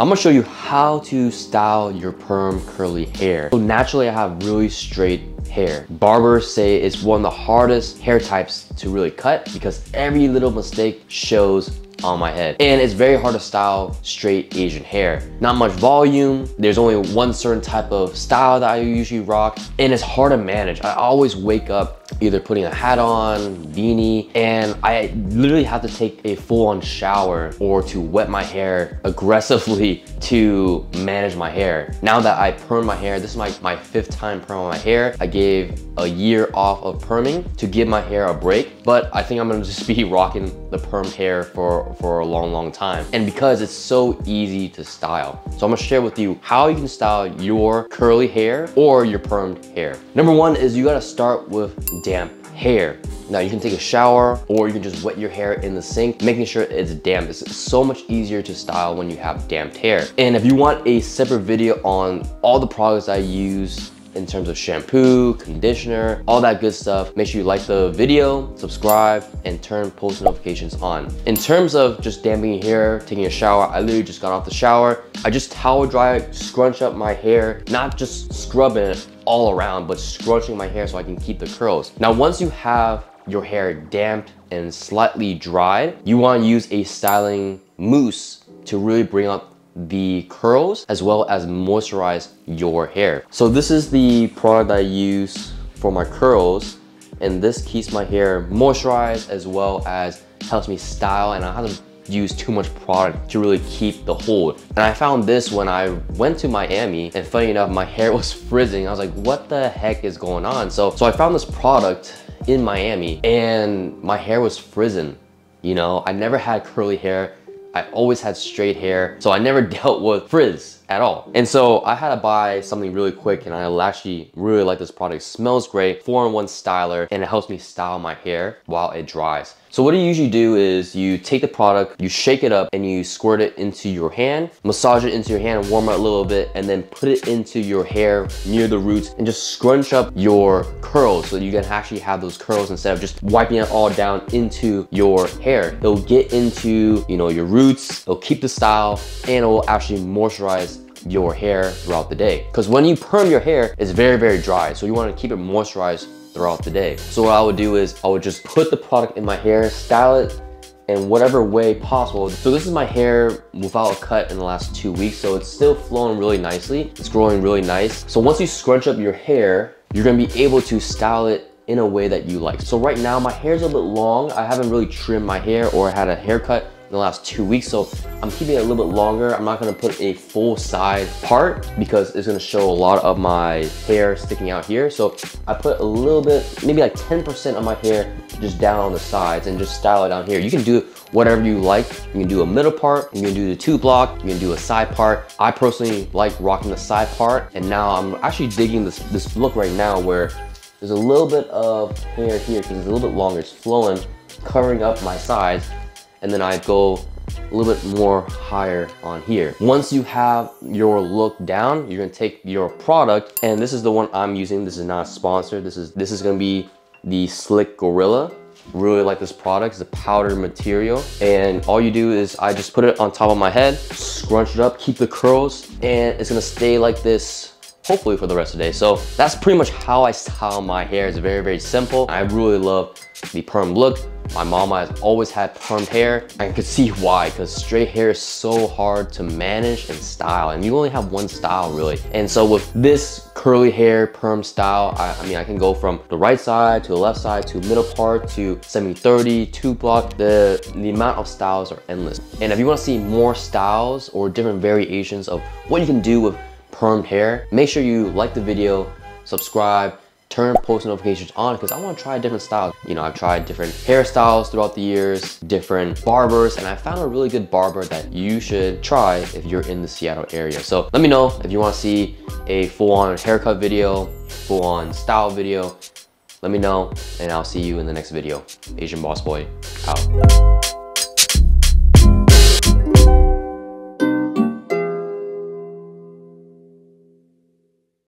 I'm gonna show you how to style your perm curly hair. So naturally I have really straight hair. Barbers say it's one of the hardest hair types to really cut because every little mistake shows on my head. And it's very hard to style straight Asian hair. Not much volume. There's only one certain type of style that I usually rock. And it's hard to manage. I always wake up either putting a hat on, beanie, and I literally have to take a full-on shower or to wet my hair aggressively to manage my hair. Now that I perm my hair, this is my, my fifth time perm my hair. I gave a year off of perming to give my hair a break, but I think I'm gonna just be rocking the perm hair for, for a long, long time. And because it's so easy to style. So I'm gonna share with you how you can style your curly hair or your permed hair. Number one is you gotta start with damp hair. Now you can take a shower or you can just wet your hair in the sink, making sure it's damp. It's so much easier to style when you have damp hair. And if you want a separate video on all the products I use in terms of shampoo, conditioner, all that good stuff. Make sure you like the video, subscribe, and turn post notifications on. In terms of just damping your hair, taking a shower, I literally just got off the shower. I just towel dry, scrunch up my hair, not just scrubbing it all around, but scrunching my hair so I can keep the curls. Now, once you have your hair damped and slightly dried, you wanna use a styling mousse to really bring up the curls as well as moisturize your hair. So this is the product I use for my curls and this keeps my hair moisturized as well as helps me style and I haven't use too much product to really keep the hold. And I found this when I went to Miami and funny enough, my hair was frizzing. I was like, what the heck is going on? So, so I found this product in Miami and my hair was frizzing. You know, I never had curly hair I always had straight hair, so I never dealt with frizz at all. And so I had to buy something really quick and I actually really like this product. It smells great, 4-in-1 styler, and it helps me style my hair while it dries. So what you usually do is you take the product, you shake it up and you squirt it into your hand, massage it into your hand, warm it a little bit, and then put it into your hair near the roots and just scrunch up your curls so you can actually have those curls instead of just wiping it all down into your hair. It'll get into, you know, your roots, it'll keep the style, and it will actually moisturize your hair throughout the day. Because when you perm your hair, it's very, very dry. So you want to keep it moisturized throughout the day. So what I would do is I would just put the product in my hair, style it in whatever way possible. So this is my hair without a cut in the last two weeks. So it's still flowing really nicely. It's growing really nice. So once you scrunch up your hair, you're gonna be able to style it in a way that you like. So right now my hair is a bit long. I haven't really trimmed my hair or had a haircut the last two weeks. So I'm keeping it a little bit longer. I'm not gonna put a full side part because it's gonna show a lot of my hair sticking out here. So I put a little bit, maybe like 10% of my hair just down on the sides and just style it down here. You can do whatever you like. You can do a middle part, you can do the two block, you can do a side part. I personally like rocking the side part and now I'm actually digging this, this look right now where there's a little bit of hair here because it's a little bit longer. It's flowing, covering up my sides and then I go a little bit more higher on here. Once you have your look down, you're gonna take your product, and this is the one I'm using. This is not sponsored. This is this is gonna be the Slick Gorilla. Really like this product. It's a powder material. And all you do is I just put it on top of my head, scrunch it up, keep the curls, and it's gonna stay like this hopefully for the rest of the day. So that's pretty much how I style my hair. It's very, very simple. I really love the perm look. My mama has always had permed hair. I can see why, because straight hair is so hard to manage and style, and you only have one style really. And so with this curly hair perm style, I, I mean, I can go from the right side to the left side to middle part to 70-30, two block. The, the amount of styles are endless. And if you wanna see more styles or different variations of what you can do with permed hair, make sure you like the video, subscribe, turn post notifications on because I want to try different styles. You know, I've tried different hairstyles throughout the years, different barbers, and I found a really good barber that you should try if you're in the Seattle area. So let me know if you want to see a full-on haircut video, full-on style video. Let me know, and I'll see you in the next video. Asian Boss Boy, out.